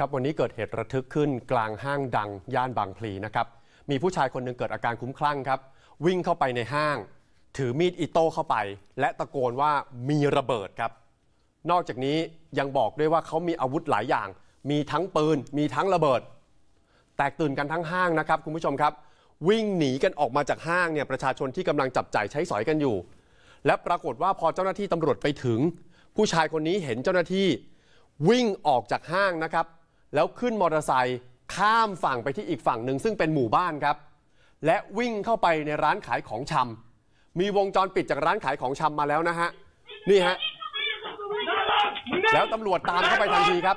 ครับวันนี้เกิดเหตุระทึกขึ้นกลางห้างดังย่านบางพลีนะครับมีผู้ชายคนหนึ่งเกิดอาการคุ้มคลั่งครับ วิ่งเข้าไปในห้าง ถือมีดอิโต้เข้าไป และตะโกนว่ามีระเบิดครับ นอกจากนี้ยังบอกด้วยว่าเขามีอาวุธหลายอย่าง มีทั้งปืน มีทั้งระเบิด แตกตื่นกันทั้งห้างนะครับคุณผู้ชมครับ วิ่งหนีกันออกมาจากห้างเนี่ยประชาชนที่กำลังจับจ่ายใช้สอยกันอยู่ และปรากฏว่าพอเจ้าหน้าที่ตำรวจไปถึง ผู้ชายคนนี้เห็นเจ้าหน้าที่วิ่งออกจากห้างนะครับ แล้วขึ้นมอเตอร์ไซค์ข้ามฝั่งไปที่อีกฝั่งหนึ่งซึ่งเป็นหมู่บ้านครับ และวิ่งเข้าไปในร้านขายของชำมีวงจรปิดจากร้านขายของชำมาแล้วนะฮะนี่ฮะแล้วตำรวจตามเข้าไปทันทีครับ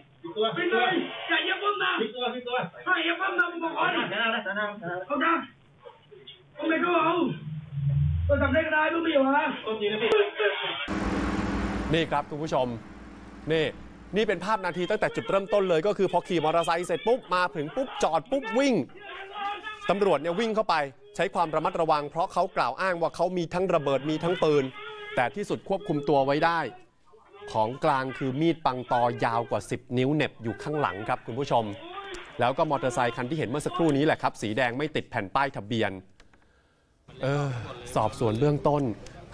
รดิเป็นใครอย่าเย็บผมนะถ้าเย็บผมนะผมบอกก่อนเขาทำผมไม่รู้เอาก็ทำได้ก็ได้ไม่มีหรอฮะนี่ครับคุณผู้ชมนี่นี่เป็นภาพนาทีตั้งแต่จุดเริ่มต้นเลยก็คือพอขี่มอเตอร์ไซค์เสร็จปุ๊บมาถึงปุ๊บจอดปุ๊บวิ่งตำรวจเนี่ยวิ่งเข้าไปใช้ความระมัดระวังเพราะเขากล่าวอ้างว่าเขามีทั้งระเบิดมีทั้งปืน แต่ที่สุดควบคุมตัวไว้ได้ ของกลางคือมีดปังตอยาวกว่า 10 นิ้วเหน็บอยู่ข้างหลังครับคุณผู้ชม แล้วก็มอเตอร์ไซคันที่เห็นเมื่อสักครู่นี้แหละครับ สีแดงไม่ติดแผ่นป้ายทะเบียนเออสอบสวนเบื้องต้น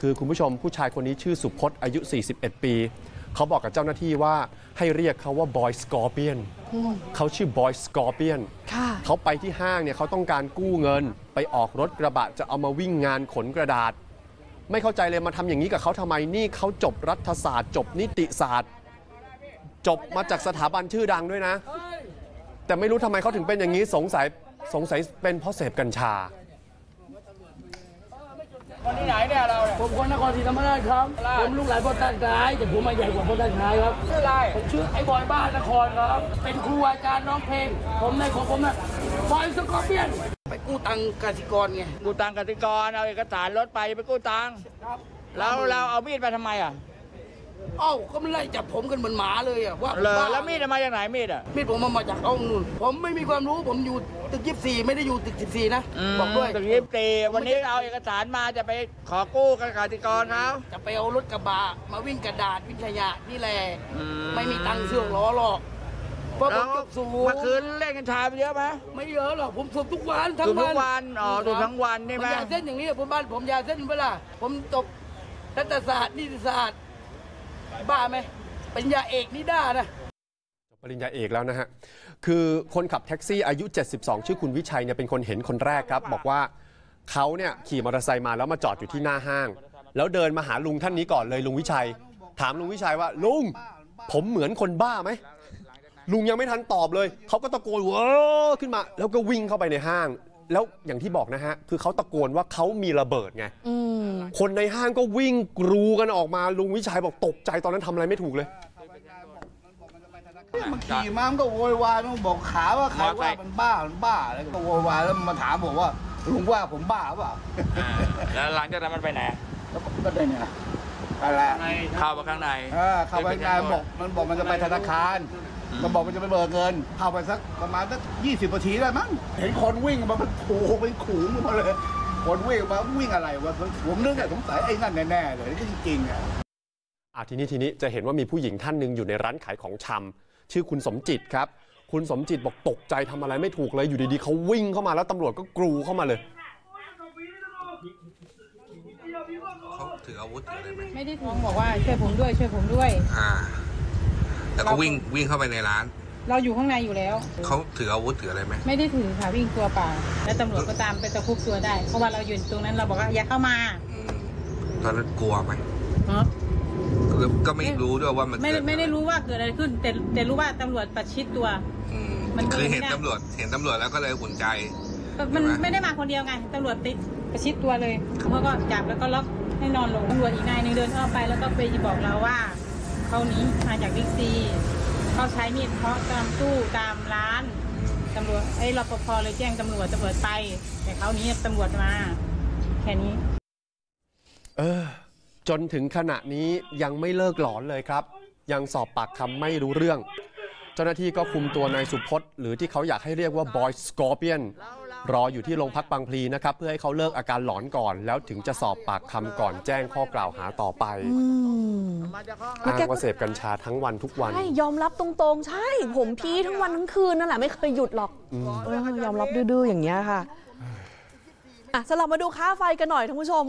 คือคุณผู้ชมผู้ชายคนนี้ชื่อสุพจน์อายุ 41 ปี เขาบอกกับเจ้าหน้าที่ว่าให้เรียกเขาว่าบอยสกอร์เปียนเขาชื่อบอยสกอร์เปียนค่ะเขาไปที่ห้างเนี่ยเขาต้องการกู้เงิน ไปออกรถกระบะจะเอามาวิ่งงานขนกระดาษ ไม่เข้าใจเลยมาทำอย่างนี้กับเขาทำไมนี่เขาจบรัฐศาสตร์ จบนิติศาสตร์ จบมาจากสถาบันชื่อดังด้วยนะ แต่ไม่รู้ทำไมเขาถึงเป็นอย่างนี้สงสัยสงสัยเป็นเพราะเสพกัญชาคนที่ไหนเนี่ยเราเนี่ยผมคนนครศรีธรรมราชครับผมลูกหลานพ่อท่านชายแต่ผมมาใหญ่กว่าพ่อท่านชายครับชื่ออะไรผมชื่อไอ้บอยบ้านนครครับ เป็นครูอาจารย์น้องเพลง ผมในของผมนะบอยสกอร์เปียนไป กู้ตังค์กสิกรไงกูตังกติกรเอาเอกสารรถไปไปกู้ตังค์ครับแล้วเราเอามีดไปทำไมอะเอ้าก็มันไล่จับผมกันเหมือนหมาเลยอะว่าผมเลยบ้าแล้วมีดเอามาจากไหนมีดอะมีดผมมามาจากเอานู่นผมไม่มีความรู้ผมอยู่ตึกยี่สี่ไม่ได้อยู่ตึกสิบสี่นะบอกด้วยตึกยิบตีวันนี้เอาเอกสารมาจะไปขอกู้กับกติกรเขาจะไปเอารถกระบะมาวิ่งกระดาษวิ่งขยะนี่แหละอืมไม่มีตังค์ซื้อล้อหรอก เพราะผแล้มวจบสูง เมื่อคืนเล่นกัญชาไปเยอะไหมไม่เยอะหรอกผมสูบทุกวันทั้งสูบทุวันกวันอ๋อสูบทั้งวันใช่ไหม ยาเส้นอย่างนี้ผมบ้านผมยาเส้นเวลาผมจบรัฐศาสตร์นิติศาสตร์บ้าไหมปริญญาเอกนิด้านะ ปริญญาเอกแล้วนะฮะ คือคนขับแท็กซี่อายุ 72 ชื่อคุณวิชัยเนี่ยเป็นคนเห็นคนแรกครับ บอกว่าเขาเนี่ยขี่มอเตอร์ไซค์มาแล้วมาจอดอยู่ที่หน้าห้าง แล้วเดินมาหาลุงท่านนี้ก่อนเลยลุงวิชัย ถามลุงวิชัยว่าลุง ผมเหมือนคนบ้าไหม ลุงยังไม่ทันตอบเลย เขาก็ตะโกนเว้อขึ้นมา แล้วก็วิ่งเข้าไปในห้าง แล้วอย่างที่บอกนะฮะ คือเขาตะโกนว่าเขามีระเบิดไงอืมคนในห้างก็วิ่งกรูกันออกมาลุงวิชัยบอกตกใจตอนนั้นทำอะไรไม่ถูกเลยมันขี่มามันก็โวยวายมันบอกขาว่าใครว่ามันบ้ามันบ้าแล้วก็โวยวายแล้วมันมาถามผมว่าลุงว่าผมบ้าเปล่าแล้วหลังจากนั้นมันไปไหนแล้วก็ได้เนี่ย อะไรเข้าไปข้างในเออเข้าไปงานบอกมันบอกมันจะไปธนาคาร มันบอกมันจะไปเบิกเงิน เข้าไปสักประมาณสักยี่สิบนาทีได้มั้ง เห็นคนวิ่งมามันโผล่เป็นขู่มาเลย คนวิ่งมาวิ่งอะไรวะผมนึกอะสงสัยไอ้นั่นแน่ๆเลยนี่จริงๆอะอะทีนี้ทีนี้จะเห็นว่ามีผู้หญิงท่านหนึ่งอยู่ในร้านขายของชำชื่อคุณสมจิตครับ คุณสมจิตบอกตกใจทำอะไรไม่ถูกเลยอยู่ดีๆเขาวิ่งเข้ามาแล้วตำรวจก็กรูเข้ามาเลย เขา ถืออาวุธถืออะไรไหมไม่ได้ท้องบอกว่าช่วยผมด้วยช่วยผมด้วย อ่า แล้วก็วิ่งวิ่งเข้าไปในร้าน เราอยู่ข้างในอยู่แล้ว เขาถืออาวุธถืออะไรไหมไม่ได้ถือค่ะวิ่งตัวเปล่า แล้วตำรวจก็ตามไปตะครุบตัวได้ เพราะว่าเราอยู่ตรงนั้นเราบอกว่าอย่าเข้ามาอืมตอนนั้นกลัวไหมเนาะก็ก็ไม่รู้ด้วยว่ามันไม่เกิดไม่ได้รู้ว่าเกิดอะไรขึ้น แต่แต่รู้ว่าตำรวจประชิดตัว อืมมันคือเห็นไม่ได้ ตำรวจเห็นตำรวจแล้วก็เลยอุ่นใจ มันใช่ไหม ไม่ได้มาคนเดียวไงตำรวจติดประชิดตัวเลยเขาก็จับแล้วก็ล็อก ให้นอนลงตำรวจอีกนายหนึ่งเดินเข้าไปแล้วก็ไปบอกเราว่าเขานี้มาจากบิ๊กซีเขาใช้มีดเคาะตามตู้ตามร้านตำรวจไอ้รปภเลยแจ้งตำรวจตำรวจไป แต่เขานี้ตำรวจมา แค่นี้ เออ จนถึงขณะนี้ยังไม่เลิกหลอนเลยครับ ยังสอบปากคำไม่รู้เรื่อง เจ้าหน้าที่ก็คุมตัวนายสุพจน์หรือที่เขาอยากให้เรียกว่าบอยสกอร์เปียนรออยู่ที่โรงพักบางพลีนะครับ เพื่อให้เขาเลิกอาการหลอนก่อน แล้วถึงจะสอบปากคำก่อนแจ้งข้อกล่าวหาต่อไปอืมแล้วอ้างแกก็ว่าเสพกัญชาทั้งวันทุกวัน ใช่ ยอมรับตรงๆ ใช่ ผมพีทั้งวันทั้งคืนนั่นแหละไม่เคยหยุดหรอกเออยอมรับดื้อๆอย่างเงี้ยค่ะอะสลับมาดูค่าไฟกันหน่อยท่านผู้ชม